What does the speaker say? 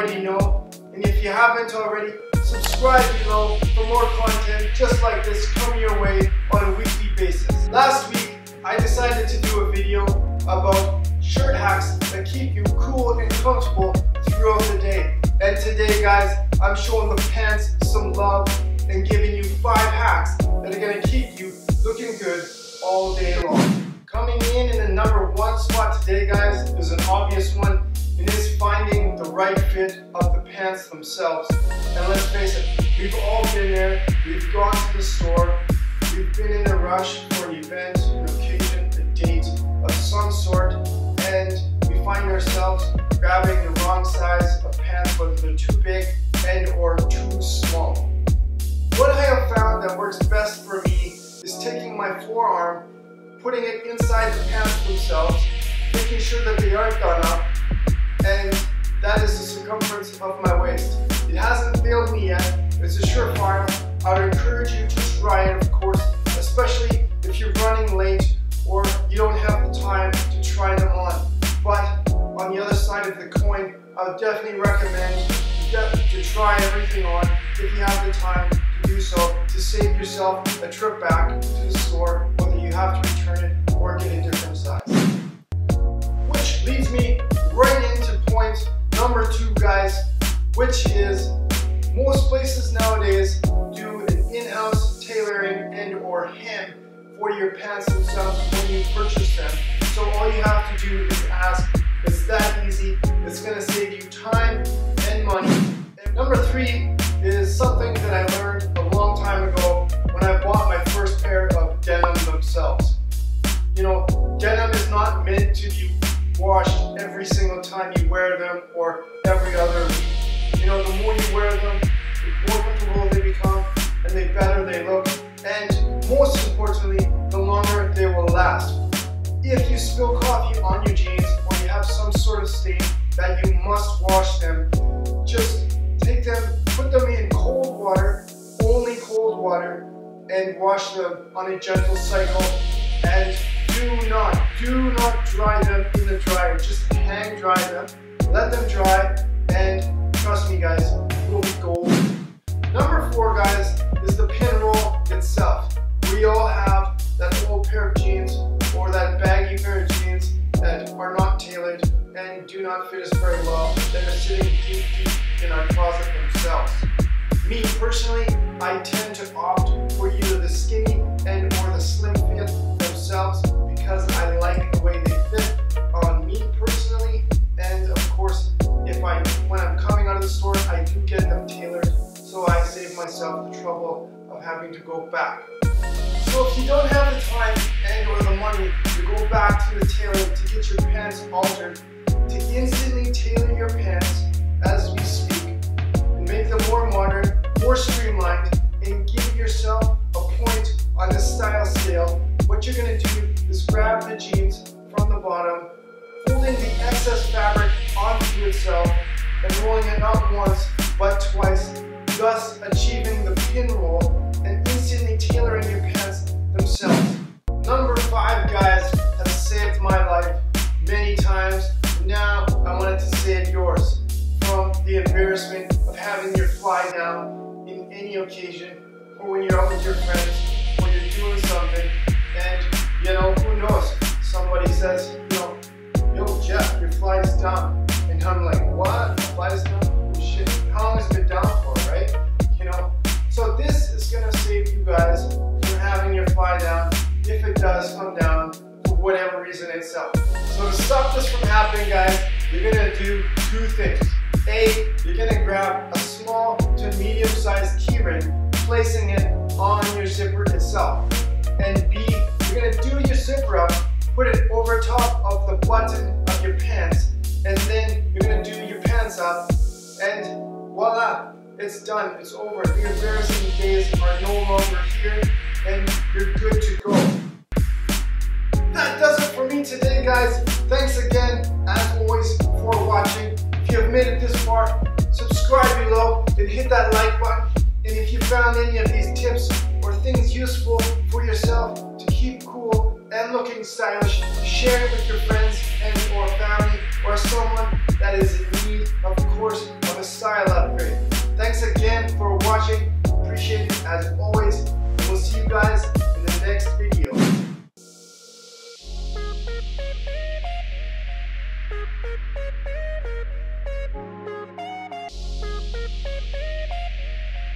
already know. And if you haven't already, subscribe below for more content just like this coming your way on a weekly basis. Last week, I decided to do a video about shirt hacks that keep you cool and comfortable throughout the day. And today, guys, I'm showing the pants some love and giving you five hacks that are gonna keep you looking good all day long. Coming in in the number one spot today, guys, an obvious one. It is finding the right fit of the pants themselves. And let's face it, we've all been there. We've gone to the store. We've been in a rush for an event, an occasion, a date of some sort, and we find ourselves grabbing the wrong size of pants, whether they're too big and or too small. What I have found that works best for me is taking my forearm putting it inside the pants themselves, making sure that they aren't done up, and that is the circumference of my waist. It hasn't failed me yet, it's a surefire. I would encourage you to try it, of course, especially if you're running late or you don't have the time to try them on. But on the other side of the coin, I would definitely recommend to try everything on if you have the time to do so to save yourself a trip back to the store whether you have to return it or get a different size. Me right into point number two, guys, which is most places nowadays do an in-house tailoring and or hem for your pants themselves when you purchase them. So all you have to do is ask. It's that easy. It's to save you time and money. And number three spill coffee on your jeans or you have some sort of stain that you must wash them, just take them, put them in cold water, only cold water, and wash them on a gentle cycle. And do not, do not dry them in the dryer. Just hang dry them, let them dry, and trust me guys, and do not fit us very well that are sitting deep, deep in our closet themselves. Me personally, I tend to opt for either the skinny and or the slim fit themselves because I like the way they fit on me personally. And of course, if I when I'm coming out of the store, I do get them tailored, so I save myself the trouble of having to go back. So if you don't have the time and or the money to go back to the tailor to get your pants altered, to instantly tailor your pants as we speak and make them more modern more streamlined, and give yourself a point on the style scale, what you're gonna do is grab the jeans from the bottom, folding the excess fabric onto itself, and rolling it not once, but twice, thus achieving the pin embarrassment of having your fly down in any occasion or when you're out with your friends or you're doing something and you know, who knows, somebody says, you know, yo Geof, your flight's down. And I'm like, what? The flight's down? Shit, how long has it been down for, right? You know, so this is gonna save you guys from having your fly down if it does come down for whatever reason itself. So to stop this from happening, guys, you're gonna do two things. A, you're gonna grab a small to medium sized keyring, placing it on your zipper itself. And B, you're gonna do your zipper up, put it over top of the button of your pants, and then you're gonna do your pants up, and voila, it's done, it's over. The embarrassing days are no longer here, and you're good to go. That does it for me today, guys. Thanks again, that like button. And if you found any of these tips or things useful for yourself to keep cool and looking stylish, share it with your friends and or family or someone that is in need, of course, of a style upgrade. Thanks again for watching. Appreciate it as always.